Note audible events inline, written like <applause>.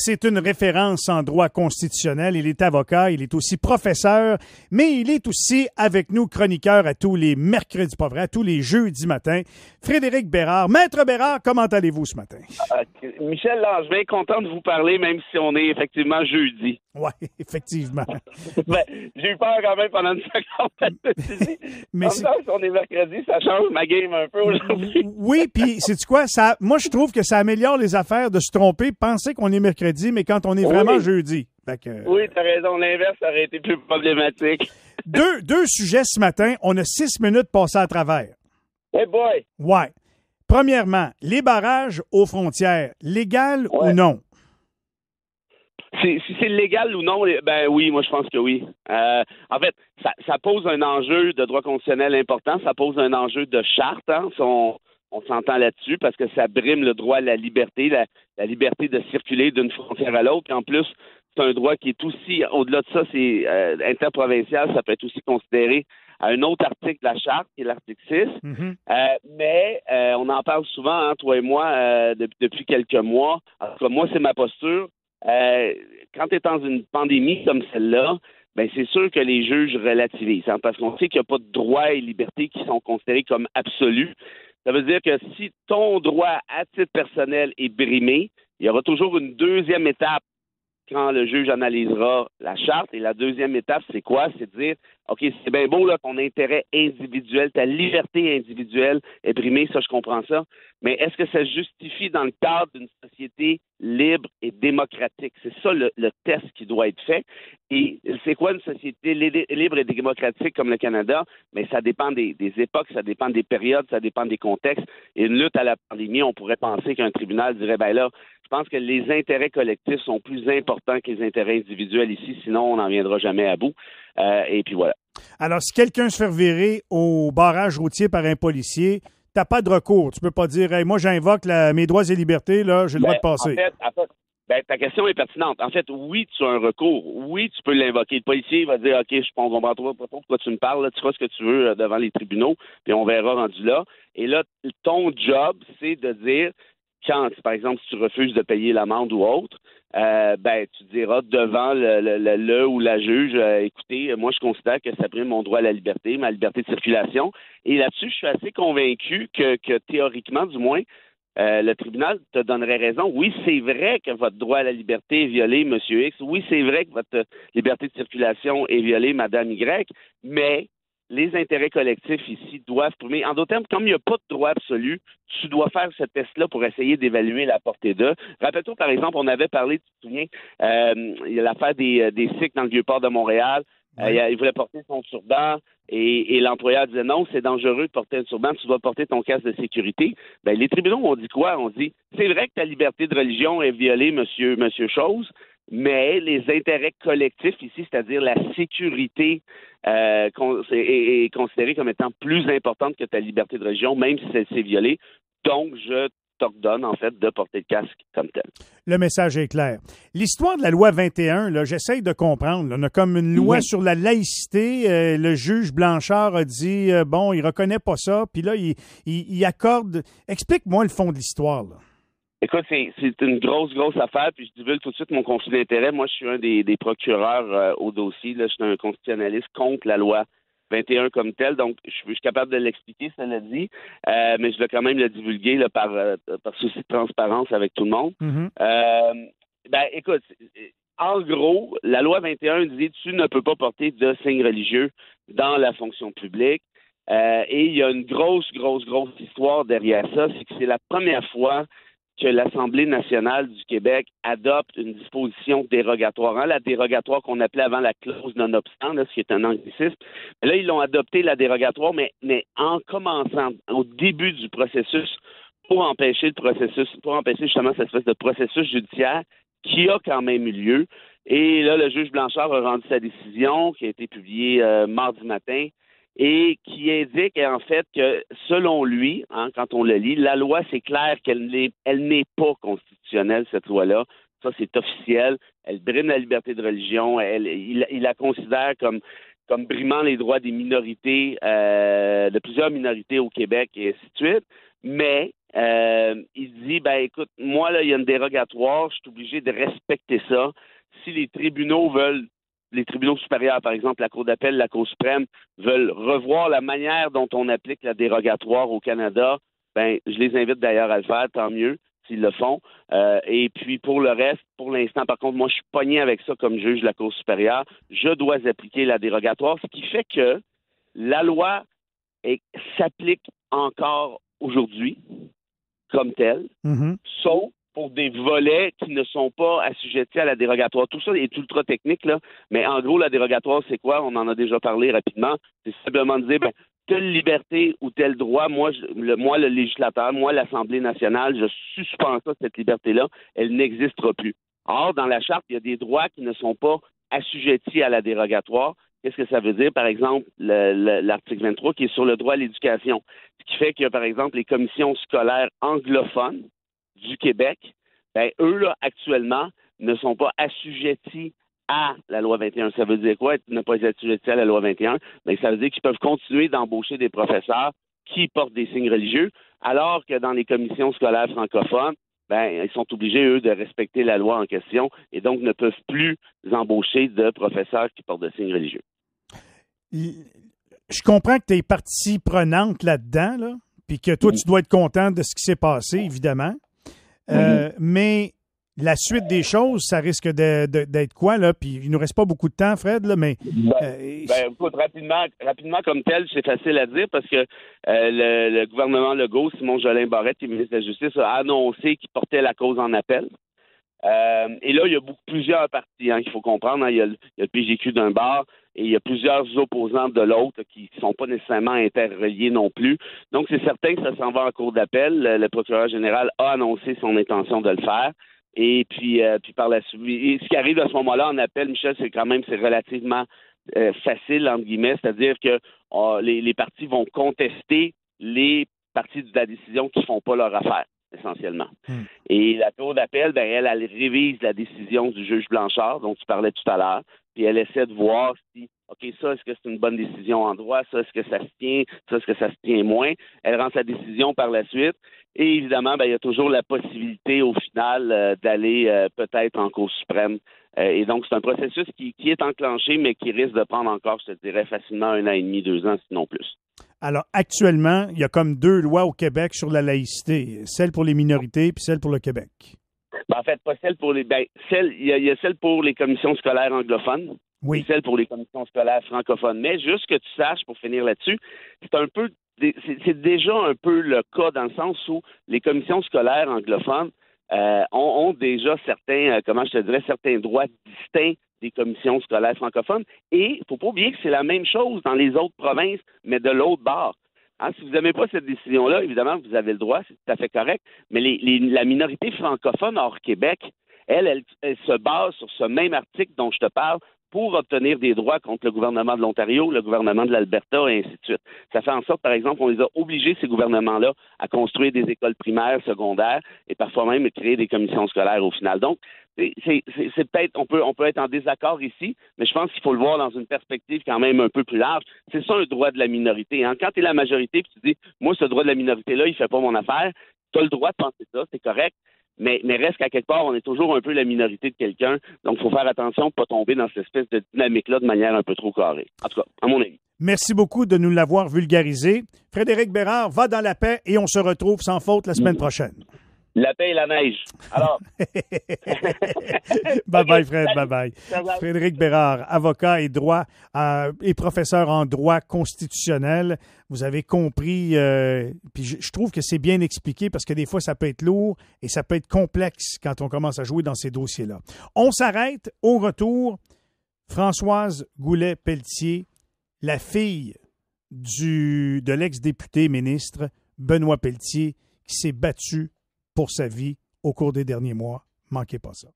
C'est une référence en droit constitutionnel. Il est avocat, il est aussi professeur, mais il est aussi avec nous chroniqueur à tous les mercredis, pas vrai, à tous les jeudis matin. Frédéric Bérard. Maître Bérard, comment allez-vous ce matin? Euh, Michel Langevin, content de vous parler, même si on est effectivement jeudi. <laughs> Oui, effectivement. <laughs> ben, J'ai eu peur quand même pendant une seconde. <laughs> mais si on est mercredi, ça change ma game un peu aujourd'hui. Oui, puis c'est quoi? Ça, moi, je trouve que ça améliore les affaires de se tromper, penser qu'on est mercredi, mais quand on est vraiment jeudi. Que, oui, t'as raison. L'inverse aurait été plus problématique. deux, deux sujets ce matin. On a six minutes passées à travers. Hey boy! Ouais. Premièrement, les barrages aux frontières, légal ou non? Si c'est légal ou non, ben oui, moi je pense que oui. Euh, en fait, ça, pose un enjeu de droit constitutionnel important, ça pose un enjeu de charte, hein, on, s'entend là-dessus, parce que ça brime le droit à la liberté, la, liberté de circuler d'une frontière à l'autre. En plus, c'est un droit qui est aussi, au-delà de ça, c'est euh, interprovincial, ça peut être aussi considéré à un autre article de la charte, qui est l'article 6. Mm-hmm. Euh, mais on en parle souvent, hein, toi et moi, depuis quelques mois. En tout cas, moi, c'est ma posture. Euh, quand tu es dans une pandémie comme celle-là, ben c'est sûr que les juges relativisent, hein, parce qu'on sait qu'il n'y a pas de droits et libertés qui sont considérés comme absolus. Ça veut dire que si ton droit à titre personnel est brimé, il y aura toujours une deuxième étape quand le juge analysera la charte. Et la deuxième étape, c'est quoi? C'est de dire, OK, c'est bien beau, là, ton intérêt individuel, ta liberté individuelle est brimée, ça, je comprends ça. Mais est-ce que ça justifie dans le cadre d'une société libre et démocratique? C'est ça le, test qui doit être fait. Et c'est quoi une société libre et démocratique comme le Canada? Mais ça dépend des, des, époques, ça dépend des périodes, ça dépend des contextes. Et une lutte à la pandémie, on pourrait penser qu'un tribunal dirait, ben là, je pense que les intérêts collectifs sont plus importants que les intérêts individuels ici, sinon on n'en viendra jamais à bout. Euh, et puis voilà. Alors, si quelqu'un se fait revirer au barrage routier par un policier, t'as pas de recours. Tu peux pas dire, moi j'invoque mes droits et libertés, là, j'ai le droit de ben, passer. En fait, ben, ta question est pertinente. En fait, oui, tu as un recours. Oui, tu peux l'invoquer. Le policier va dire, OK, je pense qu'on va pourquoi tu me parles, tu feras ce que tu veux euh, devant les tribunaux, puis on verra rendu là. Et là, ton job, c'est de dire, quand, par exemple, si tu refuses de payer l'amende ou autre, euh, ben, tu diras devant le, le, ou la juge, euh, écoutez, moi, je considère que ça prime mon droit à la liberté, ma liberté de circulation. Et là-dessus, je suis assez convaincu que, que théoriquement, du moins, euh, le tribunal te donnerait raison. Oui, c'est vrai que votre droit à la liberté est violé, Monsieur X. Oui, c'est vrai que votre liberté de circulation est violée, Madame Y. Mais les intérêts collectifs ici doivent primer. En d'autres termes, comme il n'y a pas de droit absolu, tu dois faire ce test-là pour essayer d'évaluer la portée d'eux. Rappelle-toi, par exemple, on avait parlé, tu te souviens, euh, il y a l'affaire des, euh, des cycles dans le Vieux-Port de Montréal. Euh, il voulait porter son turban et, l'employeur disait non, c'est dangereux de porter un turban, tu dois porter ton casque de sécurité. Ben, les tribunaux ont dit quoi? On dit c'est vrai que ta liberté de religion est violée, monsieur, monsieur Chose, mais les intérêts collectifs ici, c'est-à-dire la sécurité, euh, est, considérée comme étant plus importante que ta liberté de religion, même si elle s'est violée. Donc, je t'ordonne, en fait, de porter le casque comme tel. Le message est clair. L'histoire de la loi 21, là, j'essaye de comprendre. on a comme une loi sur la laïcité. Euh, le juge Blanchard a dit, euh, bon, il reconnaît pas ça, puis là, il, il accorde... Explique-moi le fond de l'histoire, là. Écoute, c'est, une grosse, grosse affaire, puis je divulgue tout de suite mon conflit d'intérêt. Moi, je suis un des, procureurs euh, au dossier. Là, je suis un constitutionnaliste contre la loi 21 comme telle, donc je, suis capable de l'expliquer, ça l'a dit, euh, mais je vais quand même le divulguer là, par, euh, par souci de transparence avec tout le monde. Mm-hmm. ben, écoute, en gros, la loi 21 dit tu ne peux pas porter de signes religieux dans la fonction publique. et il y a une grosse, grosse, grosse histoire derrière ça, c'est que c'est la première fois que l'Assemblée nationale du Québec adopte une disposition dérogatoire. Hein, la dérogatoire qu'on appelait avant la clause non-obstant, ce qui est un anglicisme. Là, ils l'ont adopté, la dérogatoire, mais, en commençant au début du processus pour empêcher le processus, pour empêcher justement cette espèce de processus judiciaire qui a quand même eu lieu. Et là, le juge Blanchard a rendu sa décision qui a été publiée euh, mardi matin et qui indique en fait que selon lui, hein, quand on le lit, la loi, c'est clair qu'elle n'est, elle n'est pas constitutionnelle, cette loi-là. Ça, c'est officiel. Elle brime la liberté de religion. Elle, il, la considère comme, brimant les droits des minorités, euh, de plusieurs minorités au Québec et ainsi de suite. Mais euh, il dit ben écoute, moi là, il y a une dérogatoire, je suis obligé de respecter ça. Si les tribunaux veulent les tribunaux supérieurs, par exemple la Cour d'appel, la Cour suprême, veulent revoir la manière dont on applique la dérogatoire au Canada, ben je les invite d'ailleurs à le faire, tant mieux s'ils le font. Euh, et puis pour le reste, pour l'instant, par contre, moi je suis pogné avec ça comme juge de la Cour supérieure. Je dois appliquer la dérogatoire, ce qui fait que la loi s'applique encore aujourd'hui comme telle, mm-hmm. sauf pour des volets qui ne sont pas assujettis à la dérogatoire. Tout ça est ultra technique, là, mais en gros, la dérogatoire, c'est quoi? On en a déjà parlé rapidement. C'est simplement de dire, ben, telle liberté ou tel droit, moi, le, moi, le législateur, moi, l'Assemblée nationale, je suspends ça, cette liberté-là, elle n'existera plus. Or, dans la charte, il y a des droits qui ne sont pas assujettis à la dérogatoire. Qu'est-ce que ça veut dire? Par exemple, l'article 23 qui est sur le droit à l'éducation, ce qui fait que, par exemple, les commissions scolaires anglophones du Québec, ben, eux, là, actuellement, ne sont pas assujettis à la loi 21. Ça veut dire quoi, ne pas être assujettis à la loi 21? Ben, ça veut dire qu'ils peuvent continuer d'embaucher des professeurs qui portent des signes religieux, alors que dans les commissions scolaires francophones, ben, ils sont obligés, eux, de respecter la loi en question et donc ne peuvent plus embaucher de professeurs qui portent des signes religieux. Je comprends que tu es partie prenante là-dedans, là, puis que toi, tu dois être content de ce qui s'est passé, évidemment. Euh, mais la suite des choses, ça risque d'être quoi, là? Puis il nous reste pas beaucoup de temps, Fred, là, mais. Ben, euh, ben écoute, rapidement, rapidement comme tel, c'est facile à dire parce que euh, le, gouvernement Legault, Simon Jolin Barrette, qui est ministre de la Justice, a annoncé qu'il portait la cause en appel. Euh, et là, il y a beaucoup, plusieurs partis hein, qu'il faut comprendre. Hein. Il, y a le, PGQ d'un bar et il y a plusieurs opposants de l'autre qui ne sont pas nécessairement interreliés non plus. Donc, c'est certain que ça s'en va en cours d'appel. Le, procureur général a annoncé son intention de le faire. Et puis, euh, puis par la suite, ce qui arrive à ce moment-là en appel, Michel, c'est quand même c'est relativement euh, facile entre guillemets, c'est-à-dire que oh, les, les partis vont contester les parties de la décision qui ne font pas leur affaire essentiellement. Hmm. Et la Cour d'appel, ben, elle, elle révise la décision du juge Blanchard, dont tu parlais tout à l'heure, puis elle essaie de voir si, OK, ça, est-ce que c'est une bonne décision en droit, ça, est-ce que ça se tient, ça, est-ce que ça se tient moins? Elle rend sa décision par la suite. Et évidemment, ben, il y a toujours la possibilité, au final, euh, d'aller euh, peut-être en Cour suprême. Euh, et donc, c'est un processus qui, est enclenché, mais qui risque de prendre encore, je te dirais, facilement un an et demi, deux ans, sinon plus. Alors, actuellement, il y a comme deux lois au Québec sur la laïcité, celle pour les minorités puis celle pour le Québec. Ben, en fait, pas celle pour les. Ben, celle, il y, a celle pour les commissions scolaires anglophones. Oui. celle pour les commissions scolaires francophones. Mais juste que tu saches, pour finir là-dessus, c'est un peu. C'est déjà un peu le cas dans le sens où les commissions scolaires anglophones euh, ont, déjà certains, euh, comment je te dirais, certains droits distincts des commissions scolaires francophones. Et il ne faut pas oublier que c'est la même chose dans les autres provinces, mais de l'autre bord. Hein, si vous n'avez pas cette décision-là, évidemment, vous avez le droit, c'est tout à fait correct, mais la minorité francophone hors Québec, elle, elle, se base sur ce même article dont je te parle pour obtenir des droits contre le gouvernement de l'Ontario, le gouvernement de l'Alberta et ainsi de suite. Ça fait en sorte, par exemple, qu'on les a obligés, ces gouvernements-là, à construire des écoles primaires, secondaires et parfois même créer des commissions scolaires au final. Donc, c'est peut-être, on peut, on peut être en désaccord ici, mais je pense qu'il faut le voir dans une perspective quand même un peu plus large. C'est ça un droit de la minorité. Hein. Quand tu es la majorité, puis tu dis, moi, ce droit de la minorité-là, il fait pas mon affaire, tu as le droit de penser ça, c'est correct, mais, mais reste qu'à quelque part, on est toujours un peu la minorité de quelqu'un. Donc, il faut faire attention de ne pas tomber dans cette espèce de dynamique-là de manière un peu trop carrée. En tout cas, à mon avis. Merci beaucoup de nous l'avoir vulgarisé. Frédéric Bérard va dans la paix et on se retrouve sans faute la semaine prochaine. La paix et la neige. Alors. <laughs> bye bye, <laughs> Fred. Bye bye. Frédéric Bérard, avocat et droit euh, et professeur en droit constitutionnel. Vous avez compris, euh, puis je, trouve que c'est bien expliqué parce que des fois, ça peut être lourd et ça peut être complexe quand on commence à jouer dans ces dossiers-là. On s'arrête. Au retour, Françoise Goulet-Pelletier, la fille du, de l'ex-député ministre Benoît Pelletier, qui s'est battue pour sa vie au cours des derniers mois. Manquez pas ça.